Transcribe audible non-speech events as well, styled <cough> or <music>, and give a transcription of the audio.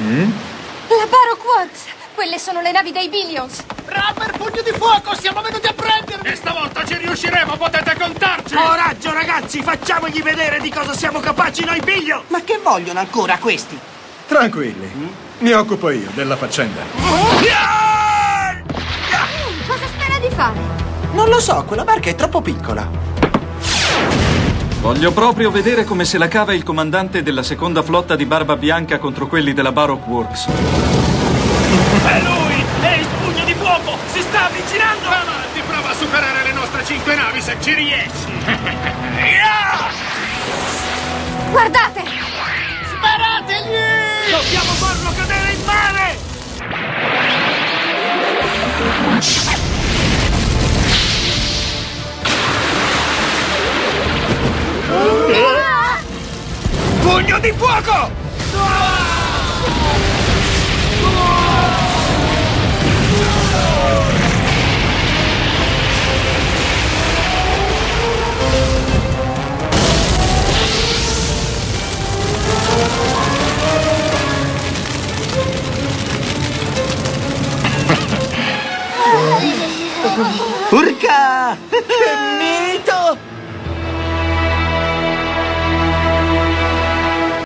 La Baroque Works! Quelle sono le navi dei Billions! Rapper, pugno di fuoco! Siamo venuti a prendervi! E stavolta ci riusciremo, potete contarci! Coraggio, ragazzi! Facciamogli vedere di cosa siamo capaci noi, Biglio! Ma che vogliono ancora questi? Tranquilli, mi occupo io della faccenda. Cosa spera di fare? Non lo so, quella barca è troppo piccola. Voglio proprio vedere come se la cava il comandante della seconda flotta di Barba Bianca contro quelli della Baroque Works. È lui! È il pugno di fuoco! Si sta avvicinando! Avanti, prova a superare le nostre cinque navi se ci riesci! <laughs> Guardate! Sparategli! Dobbiamo farlo Pugno di fuoco! Urca! Che!